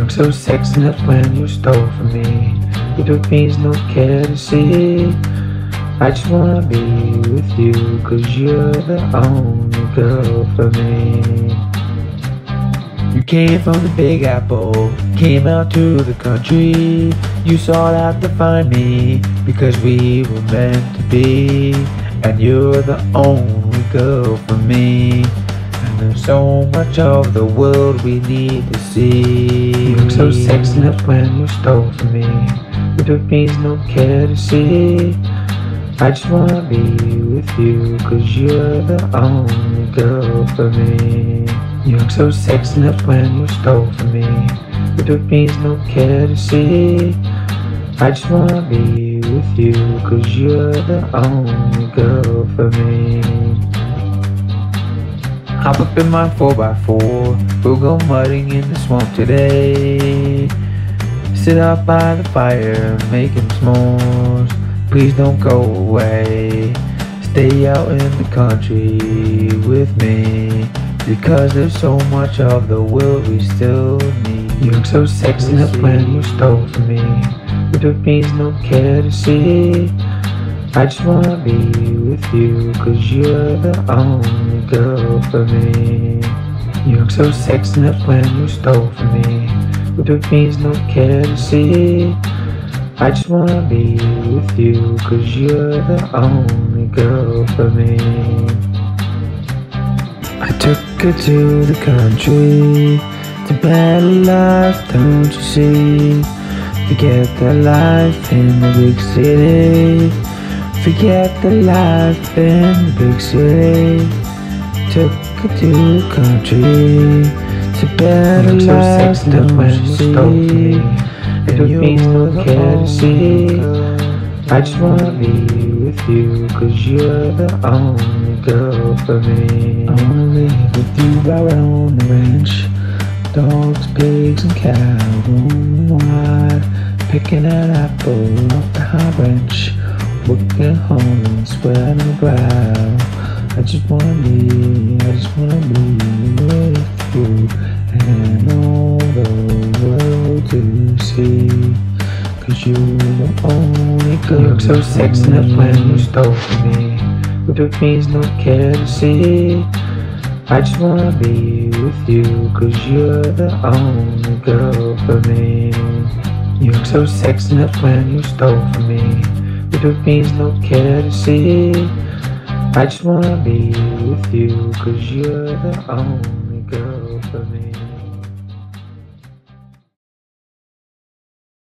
look so sexy that's when you stole from me. You took means no care to see. I just wanna be with you, cause you're the only girl for me. You came from the Big Apple, came out to the country. You sought out to find me because we were meant to be. And you're the only girl for me. There's so much of the world we need to see. You look so sexy, when you stole from me. You took means no care to see. I just wanna be with you, cause you're the only girl for me. You look so sexy, when you stole from me. You took means no care to see. I just wanna be with you, cause you're the only girl for me. Hop up in my 4x4, we'll go mudding in the swamp today. Sit out by the fire, making s'mores. Please don't go away. Stay out in the country with me. Because there's so much of the world we still need. You look so sexy, that's when you stole from me. You took means no care to see. I just wanna be with you, cause you're the only girl for me. You look so sexy, when you stole from me. You took means no care to see. I just wanna be with you, cause you're the only girl for me. I took her to the country, to better life, don't you see? Forget that life in the big city, forget the life in the big city. Took her to the country, to better Look so life, sexy, that's don't when you you stole from see? It took me no care to see. I just wanna be with you, cause you're the only girl for me. I wanna live with you on the ranch. Dogs, pigs, and cows wide. Picking an apple off the high branch. Working hard and sweating the brow. I just wanna be, I just wanna be with you. And all the world to see. Cause you're the only girl. You look so sexy, that's when you stole from me. You took means no care to see. I just wanna be with you, cause you're the only girl for me. You look so sexy, that's when you stole from me. Took means no care to see. I just wanna be with you, cause you're the only girl for me.